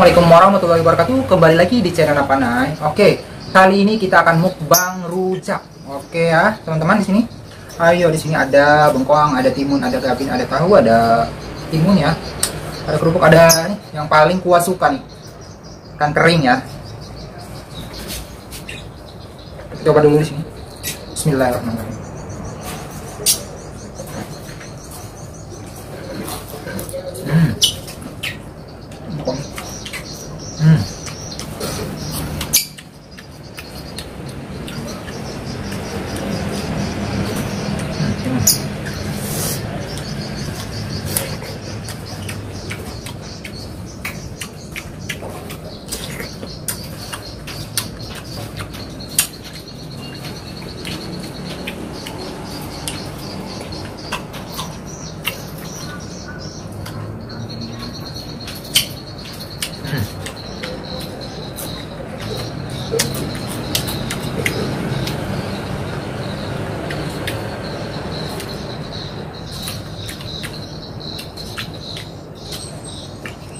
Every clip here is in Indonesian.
Assalamualaikum warahmatullahi wabarakatuh. Kembali lagi di channel Apanai Oke, kali ini kita akan mukbang rujak. Oke ya, teman-teman di sini. Ayo di sini ada bengkoang, ada timun, ada gabin, ada tahu, ada timun ya. Ada kerupuk, ada nih, yang paling kuat suka nih Ikan kering ya. Kita coba dulu di sini. Bismillahirrahmanirrahim. Hmm.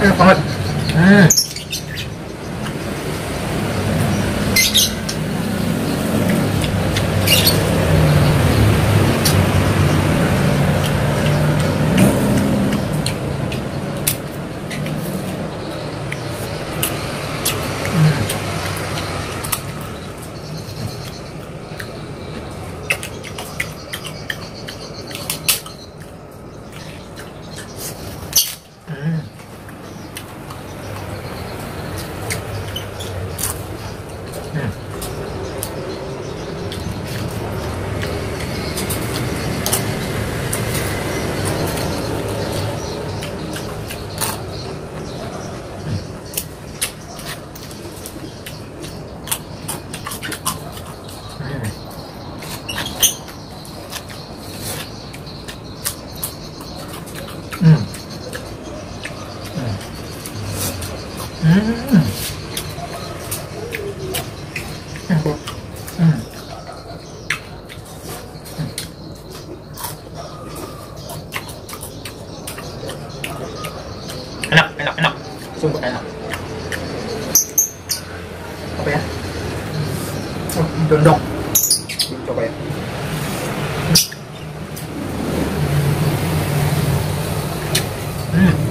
这个八嗯。Enak. Hmm. Enak, enak, enak. Sungguh enak. Apa ya? Oh, dondong. Coba ya. Hmm.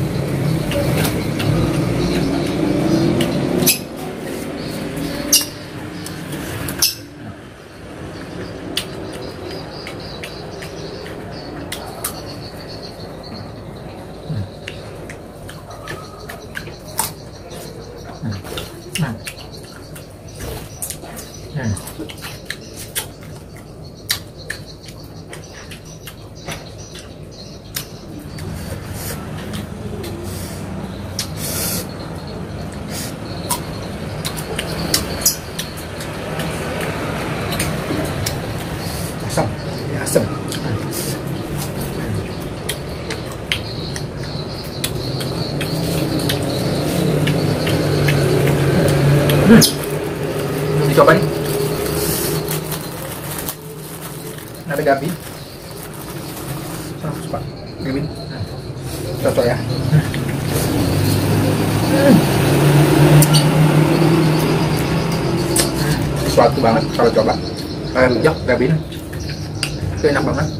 Hmm. Dicoba nih. Ada gabi. Ah, suka. Gabi. Cocok ya. Hmm. Banget kalau coba. Kayak rujak gabi. Itu enak banget.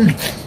Mm-hmm.